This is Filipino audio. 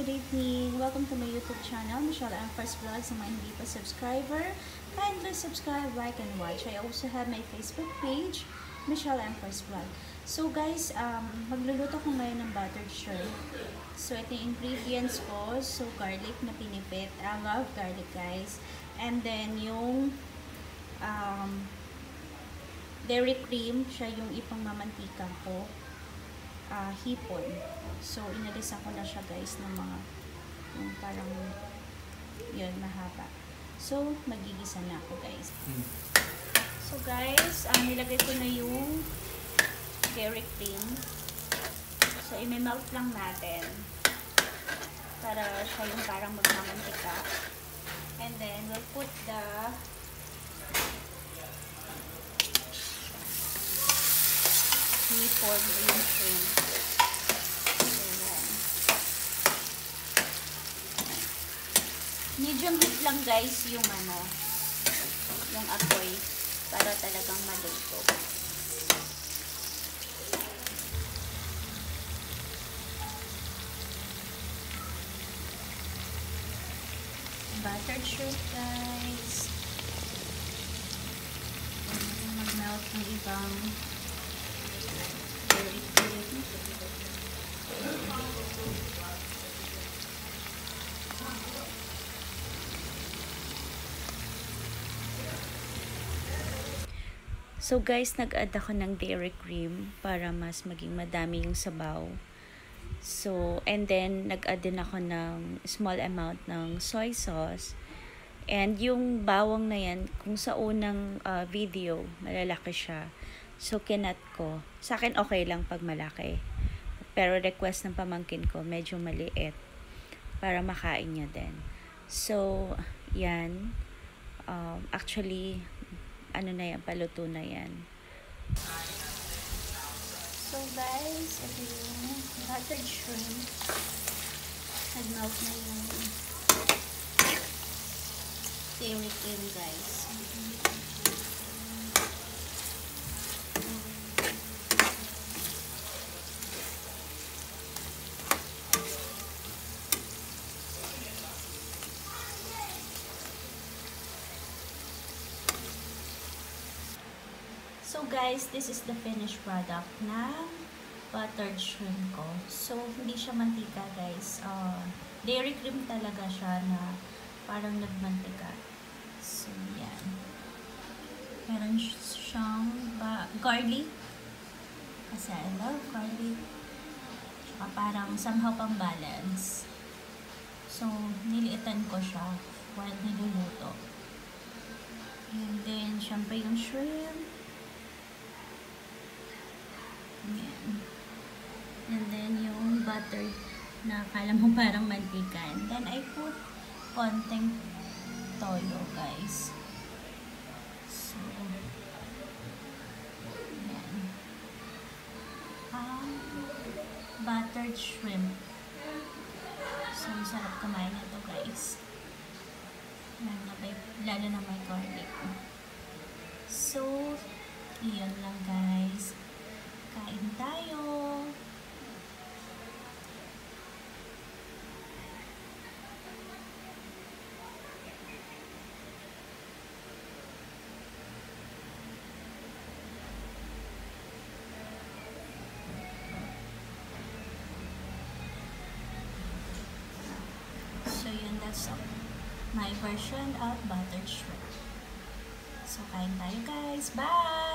welcome to my YouTube channel, Michelle M. First Vlog. Sa mga hindi pa subscriber, kindly subscribe, like, and watch. I also have my Facebook page, Michelle M. First Vlog. So guys, um, magluluto ko ngayon ng buttered shrimp. So ito yung ingredients ko. So garlic na pinipit. I love garlic guys. And then yung um, dairy cream, siya yung ipangmamantika ko. Uh, hipon. So, inalisa ko na siya guys ng mga yung parang yun, mahaba. So, magigisa na ako guys. So guys, um, nilagay ko na yung dairy cream. So, i-melt lang natin para siya yung parang magmamantika. And then, we'll put the reform yung shrimp. Ayan. Medium heat lang guys yung ano, yung apoy para talagang maluto. Buttered shrimp guys. Mag-melt ng ibang dairy cream. So guys, nag-add ako ng dairy cream para mas maging madami yung sabaw. So, and then nag-add din ako ng small amount ng soy sauce. And yung bawang na yan, kung sa unang uh, video, malalaki siya. So, kinat ko. Sa akin, okay lang pag malaki. Pero request ng pamangkin ko, medyo maliit. Para makain niya din. So, yan. Um, actually, ano na yan, paluto na yan. So guys, ito yung buttered shrimp. Nag-melt na yung cream guys. So guys, this is the finished product na buttered shrimp ko. So, hindi siya mantika guys. Uh, dairy cream talaga siya na parang nagmantika. So, yan. Meron siyang ba garlic. Kasi I love garlic. Tsaka parang somehow pang balance. So, niliitan ko siya while niluluto. And then, syempre yung shrimp. Ayan. And then, yung butter na akala mo parang mantika. And then, I put konting toyo, guys. So, ayan. Um, buttered shrimp. So, sarap kumain guys. Na, may, lalo na may garlic. So, iyon lang, guys. Kain tayo. So yun, that's all. My version of buttered shrimp. So kain tayo guys. Bye!